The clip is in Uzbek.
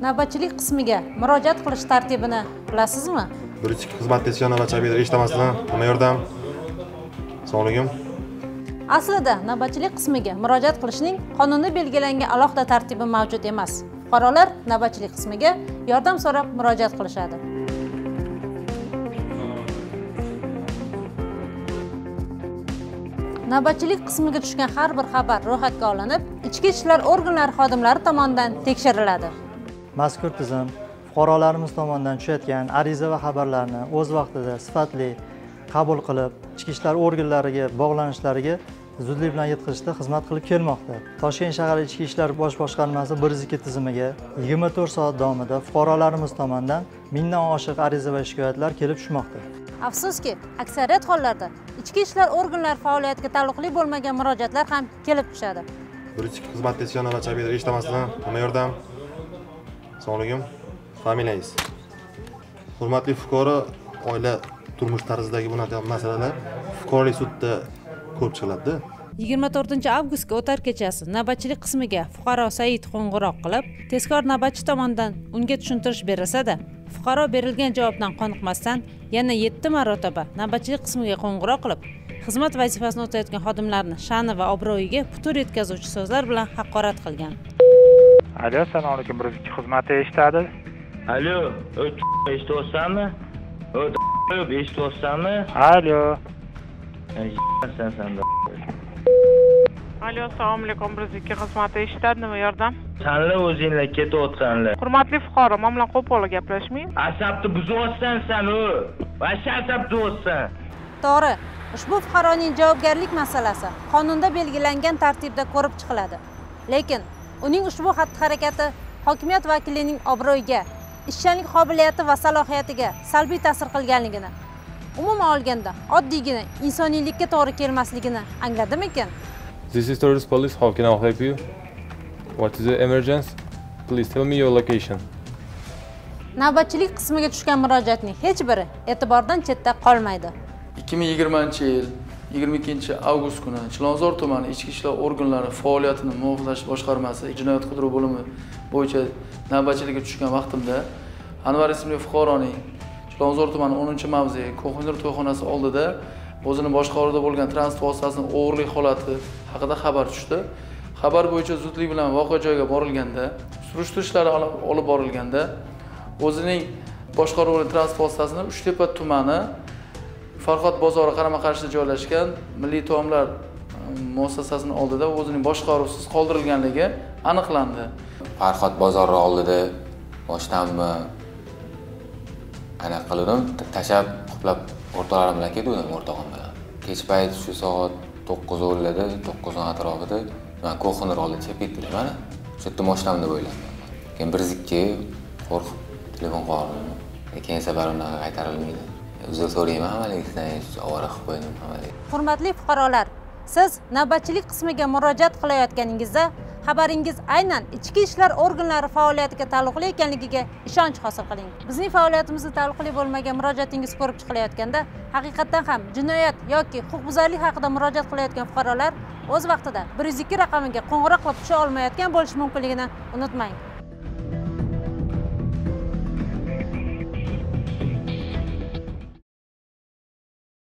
navbatchilik qismiga murojaat qilish tartibini bilasizmi? Bir ichki xizmat tezkor navbatchi obiylar eshitamasdan nima yordam? Sog'ligim? Aslida navbatchilik qismiga murojaat qilishning qonunda belgilangan alohida tartibi mavjud emas. Fuqarolar navbatchilik qismiga yordam so'rab murojaat qilishadi. Navbatchilik qismiga tushgan har bir xabar ro'yxatga olinib ichki ishlar organlari xodimlari tomonidan tekshiriladi mazkur tizim fuqarolarimiz tomonidan tushayotgan ariza va xabarlarni o'z vaqtida sifatli qabul qilib ichki ishlar organlariga bog'lanishlariga zudlik bilan yetkazishda xizmat qilib kelmoqda. Toshkent shahar ichki ishlar bosh boshqarmasi bir yuz ikki tizimiga yigirma to'rt soat davomida fuqarolarimiz tomonidan mingdan oshiq ariza va shikoyatlar kelib tushmoqda. Afsuski aksariyat hollarda ichki ishlar organlari faoliyatiga taalluqli bo'lmagan murojaatlar ham kelib tushadi. Bir ichki xizmat tezkor navbatchi obiylar eshitamasdan nima yordam sog'ligim familiyangiz. Hurmatli fuqaro oila turmush tarzidagi bunaqa masalalar fuqarolik sudda ko'rib chiqiladida yigirma to'rtinchi avgustga o'tar kechasi navbatchilik qismiga fuqaro said qo'ng'iroq qilib tezkor navbatchi tomonidan unga tushuntirish berilsa-da fuqaro berilgan javobdan qoniqmasdan yana yetti marotaba navbatchilik qismiga qo'ng'iroq qilib xizmat vazifasini o'tayotgan xodimlarni sha'ni va obro'yiga putur yetkazuvchi so'zlar bilan haqorat qilgan. Alo assalomu alaykum bir ikki xizmati eshitadi Alo, eshityapsanmi? Eshityapsanmi? alo de. alo assalomu alaykum bir ikki xizmati eshitadi nima yordam Sanlar o'zinglar ketyapsanlar. hurmatli fuqaro man bilan qo'polga gaplashmang Asabni buzyapsan sen u. Vasha asab buzyapsan. to'g'ri ushbu fuqaroning javobgarlik masalasi qonunda belgilangan tartibda ko'rib chiqiladi lekin uning ushbu xatti harakati hokimiyat vakilining obro'yiga ishchanlik qobiliyati va salohiyatiga salbiy ta'sir qilganligini umuman olganda oddiygina insoniylikka to'g'ri kelmasligini angladimikin This is tourist police. How can I help you? What is the emergency? Please tell me your location. navbatchilik qismiga tushgan murojaatning hech biri e'tibordan chetda qolmaydi 2020 yil 22 avgust kuni chilonzor tumani ichki ishlar organlari faoliyatini muvofiqlash boshqarmasi jinoyat qidiruv bo'limi bo'yicha navbatchilikka tushgan vaqtimda anvar ismli fuqaroning chilonzor tumani 10 mavze ko'hinur to'yxonasi oldida o'zini boshqaruvida bo'lgan transport vositasini o'g'irlik holati haqida xabar tushdi. Xabar bo'yicha zudlik bilan voqea joyiga borilganda surishtiruv ishlari olib- borilganda o'zining boshqaruvli transport vositasini uchtepa tumani farhod bozori qarama qarshida joylashgan milliy taomlar um, muassasasini oldida o'zining boshqaruvsiz qoldirilganligi aniqlandi. Farhod bozori oldida boshdanmi? Anaqa qildim tashlab qoplab o'rtoqlarim bilan ketgandim o'rtog'im bilan. Kech payt shu soat to'qqiz o'nlarda to'qqiz o'n atrofida man ko'hinir oldida chiqib ketdim mana shu yerda moshinam deb o'yladim keyin bir zikki qo'rqib telefon qildim keyin safar unaqa qaytarilmaydi. Uzr so'rayman hammaligisdan ovora qilib qo'ydim hurmatli fuqarolar siz navbatchilik qismiga murojaat qilayotganingizda xabaringiz aynan ichki ishlar organlari faoliyatiga taalluqli ekanligiga ishonch hosil qiling. Bizning faoliyatimizga taalluqli bo'lmagan murojaatingiz ko'rib chiqilayotganda haqiqatdan ham jinoyat yoki huquqbuzarlik haqida murojaat qilayotgan fuqarolar o'z vaqtida bir yuz ikki raqamiga qo'ng'iroq qilib tusha olmayotgan bo'lishi mumkinligini unutmang.